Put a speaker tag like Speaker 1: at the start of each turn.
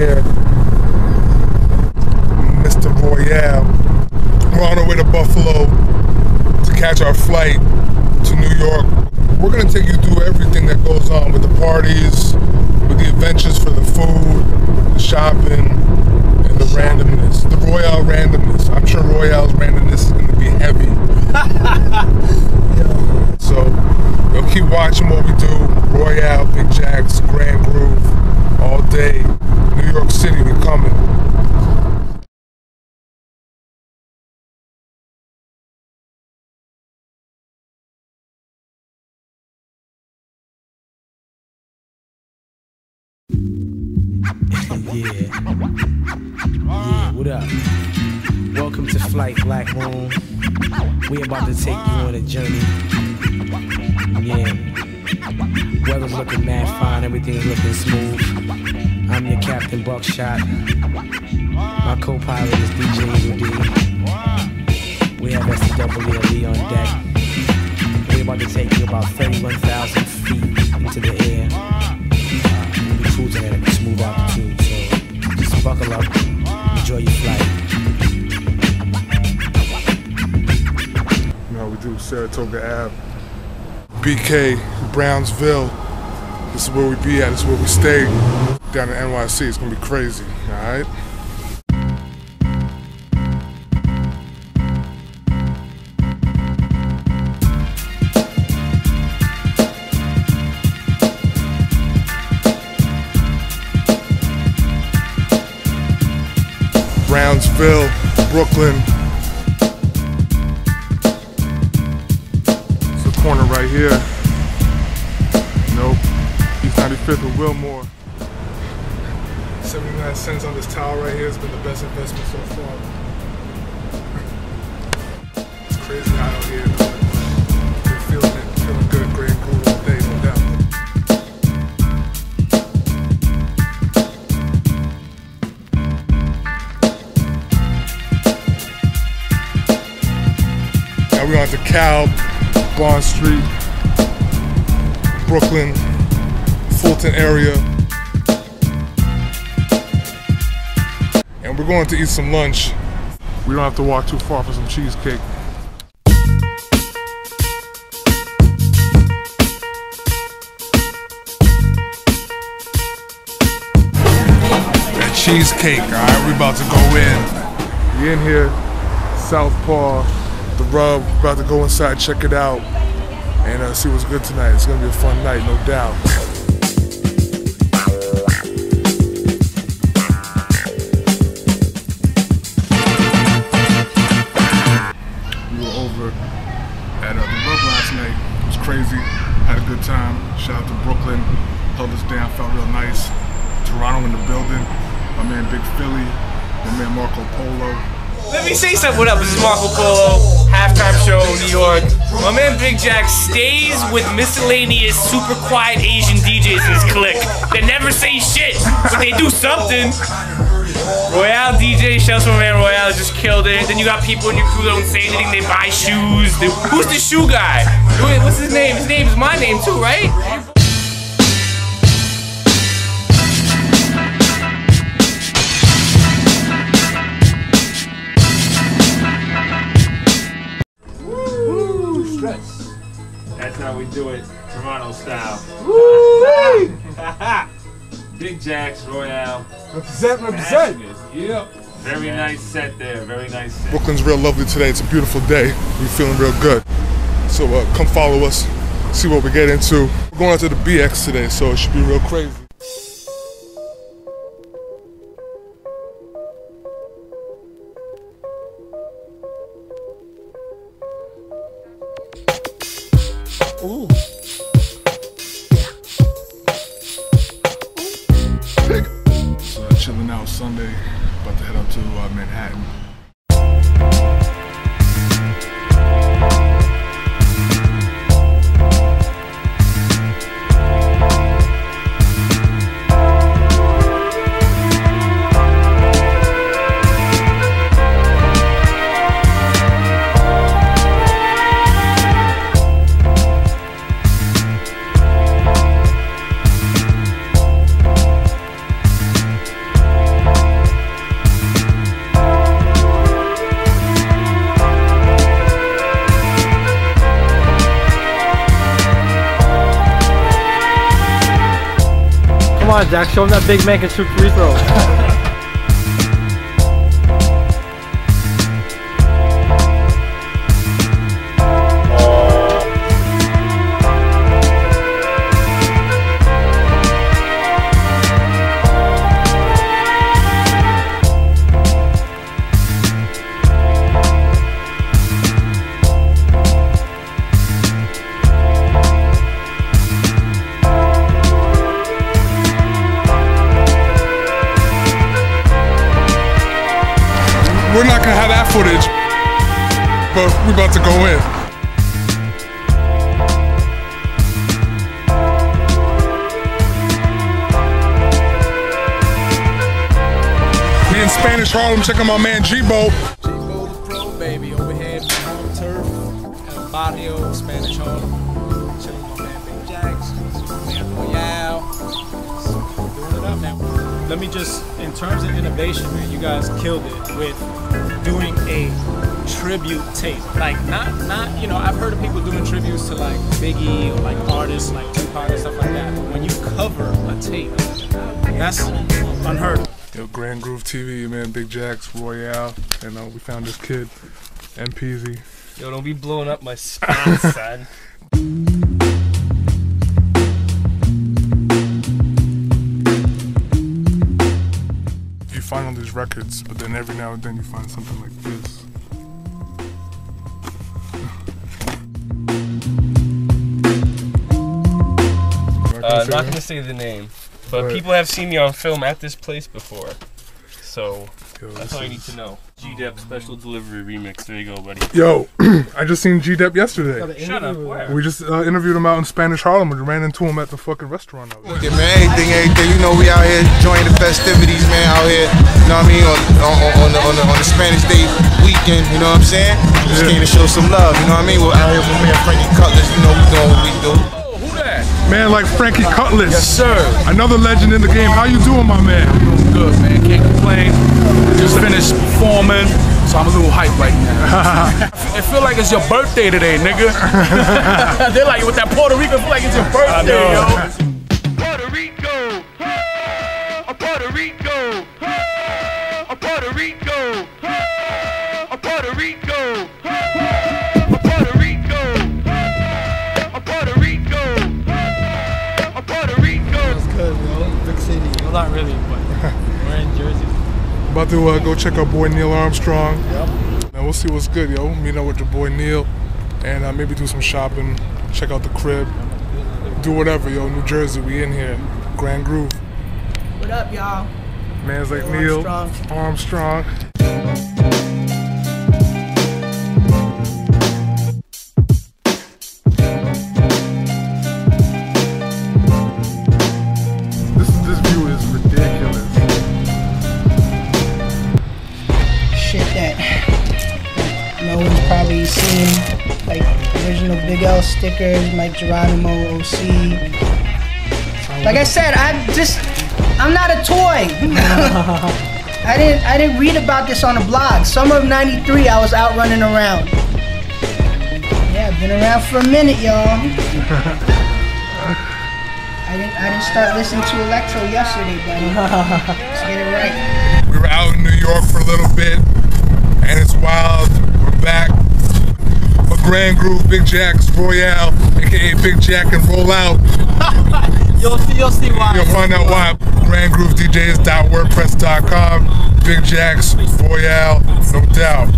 Speaker 1: here, Mr. Royale. We're on our way to Buffalo to catch our flight to New York. We're gonna take you through everything that goes on with the parties, with the adventures for the food, the shopping, and the randomness. The Royale randomness. I'm sure Royale's randomness is gonna be heavy. So you'll keep watching what we do. Royale, Big Jacks, Grand Groove, all day. New York City, we coming.
Speaker 2: Yeah. Yeah, what up? Welcome to Flight Black Moon. We about to take you on a journey. Yeah. Weather's looking mad fine, everything's looking smooth. I'm your Captain Buckshot. My co-pilot is DJ UD. We have SWLE on deck. We're about to take you about 31,000 feet into the air. Be cruising at a smooth altitude, so just buckle up, enjoy your flight.
Speaker 1: You know, we do Saratoga Ave, BK, Brownsville. This is where we be at. This is where we stay down in NYC. It's gonna be crazy. All right. Brownsville, Brooklyn, here. Nope. East 95th with Wilmore. 79 cents on this towel right here has been the best investment so far. It's crazy out here. We're feeling it, feeling good, great, cool all day, no doubt. Now we're on to Cal, Bond Street, Brooklyn, Fulton area. And we're going to eat some lunch. We don't have to walk too far for some cheesecake. That cheesecake, alright, we're about to go in. We in here, Southpaw, the rub, about to go inside, check it out, and uh, see what's good tonight. It's gonna be a fun night, no doubt. We were over at uh, the Rub last night. It was crazy. Had a good time. Shout out to Brooklyn. Held us down. Felt real nice. Toronto in the building. My man Big Philly. My man Marco Polo.
Speaker 3: Let me say something. What up? This is Marco Polo, halftime show, New York. My man Big Jack stays with miscellaneous, super quiet Asian DJs in his clique that never say shit, but they do something. Royale DJ, shouts my man Royale, just killed it. Then you got people in your crew that don't say anything, they buy shoes. They- who's the shoe guy? What's his name? His name is my name too, right?
Speaker 4: Do it, Toronto style. Woo! Big Jacks, Royale.
Speaker 5: Represent, represent.
Speaker 4: Yep. Very nice set there. Very nice set.
Speaker 1: Brooklyn's real lovely today. It's a beautiful day. We're feeling real good. So uh, come follow us, see what we get into. We're going out to the BX today, so it should be real crazy. Ooh. So uh, chilling out Sunday, about to head up to uh, Manhattan.
Speaker 5: On, Jack. Show him that big man can shoot free throws.
Speaker 1: Spanish Harlem, check out my man G-Bo.
Speaker 6: Go the pro, baby. Over here, home turf, El Barrio, Spanish Harlem. Chilling with my man Big Jacks, man Royale. Doing it up now. Let me just, in terms of innovation, man, you guys killed it with doing a tribute tape. Like, not, not, you know, I've heard of people doing tributes to like Biggie or like artists like Tupac and stuff like that. But when you cover a tape, that's unheard of.
Speaker 1: Yo, Grand Groove TV, man, Big Jacks, Royale, and uh, we found this kid, MPZ.
Speaker 3: Yo, don't be blowing up my spot, son.
Speaker 1: You find all these records, but then every now and then you find something like this.
Speaker 3: Uh, not gonna say the name, but
Speaker 1: Right.
Speaker 3: people have seen me on film at this place before. So
Speaker 1: Yo,
Speaker 3: that's all you need to know. G-Dep special delivery remix. There you go, buddy.
Speaker 1: Yo, I just seen G Dep yesterday.
Speaker 3: Shut up. Where?
Speaker 1: We just uh, interviewed him out in Spanish Harlem. We ran into him at the fucking restaurant out there.
Speaker 7: Yeah, man, anything, anything. You know, we out here enjoying the festivities, man. Out here, you know what I mean, on, on, on, the, on, the, on the Spanish Day weekend. You know what I'm saying? Just
Speaker 1: Yeah.
Speaker 7: came to show some love. You know what I mean? We're out here with man Frankie Cutlass. You know, we doing what we do.
Speaker 3: Who that?
Speaker 1: Man, like Frankie Cutlass.
Speaker 8: Yes, sir.
Speaker 1: Another legend in the game. How you doing, my man?
Speaker 8: Good, man. Can't complain. Just finished performing, so I'm a little hyped right now. it feel like it's your birthday today, nigga. They're like, with that Puerto Rico, feel like it's your birthday, yo.
Speaker 9: Puerto Rico, a Puerto Rico, a Puerto Rico,
Speaker 6: Well, not really, but we're in Jersey.
Speaker 1: About to uh, go check out boy Neil Armstrong. Yep. And we'll see what's good, yo. Meet up with your boy Neil, and uh, maybe do some shopping. Check out the crib. Do whatever, yo. New Jersey, we in here. Grand Groove.
Speaker 10: What up, y'all?
Speaker 1: Man's like
Speaker 10: Neil
Speaker 1: Neil
Speaker 10: Armstrong.
Speaker 1: Armstrong.
Speaker 10: Stickers, Mike Geronimo, OC. Like I said, I'm just I'm not a toy. I didn't I didn't read about this on a blog. Summer of '93, I was out running around. Yeah, I've been around for a minute, y'all. I didn't I didn't start listening to electro yesterday, buddy. Let's get it right.
Speaker 1: We were out in New York for a little bit, and it's wild. We're back. Grand Groove, Big Jacks, Royale, aka Big Jack and Roll Out.
Speaker 6: You'll see, you'll see why.
Speaker 1: You'll find out why. GrandGrooveDJs.wordpress.com. Big Jacks, Royale, no doubt.